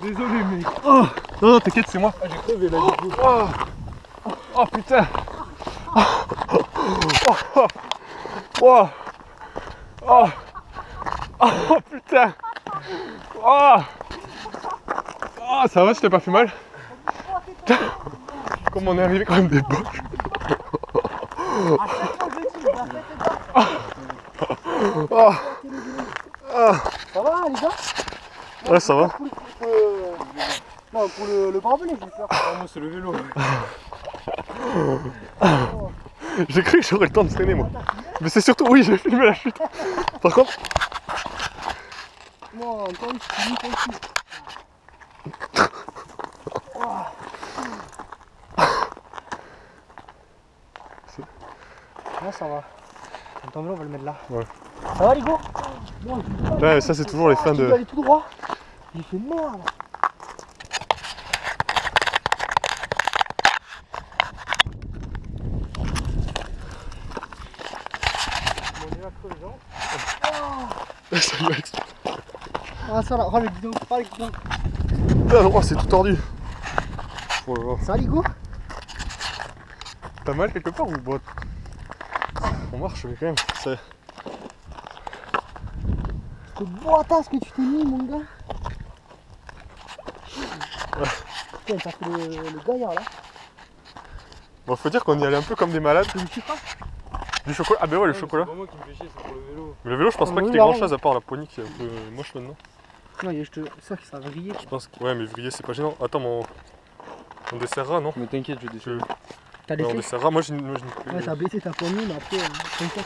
Désolé mec. Oh Non, non, t'inquiète, c'est moi. Ah j'ai crevé là du coup. Oh, oh putain. Oh, oh, oh, oh, oh, putain. Oh, oh ça va, je t'ai pas fait mal. Putain, Comme on est arrivé quand même des bocs. Oh, oh, Ça va les gars? Ouais, ça va. Pour le, pour le- Non, pour le, le barbelé, j'ai peur. Ah, moi c'est le vélo. J'ai cru que j'aurais le temps de traîner moi. Mais c'est surtout, oui, j'ai filmé la chute. Par contre, Moi, Antoine, je suis toi aussi. Non, ça va. Attends, on va le mettre là. Ouais. Ça va, Ligo ouais, ça c'est toujours les fins tu dois de. aller tout droit. J'ai fait est là, les gens. Ça explosé. Ah, ça. Oh, le guidon, pas le guidon. Putain, oh, c'est tout tordu. Oh là là. Ça Ligo T'as mal quelque part ou bon On marche mais quand même. c'est- C'est boitasse que tu t'es mis, mon gars. Putain, t'as fait le, le gaillard là. Bon, faut dire qu'on y allait un peu comme des malades. Du chocolat Ah, bah ouais, le C'est chocolat. pas moi qui me fais chier, c'est pour le vélo. Mais le vélo, je pense Ah, pas qu'il y ait grand chose à part la poignée qui est un peu moche maintenant. Non, il y a juste ça qui ça va vriller. Je pense que. Ouais, mais vriller, c'est pas gênant. Attends, mon. On desserrera, non Mais t'inquiète, je vais Tu- T'as Ouais, on laissé desserra. Moi, j'ai une. moi, j'ai une- Ouais, t'as baissé ta poignée, mais après, euh, t'inquiète.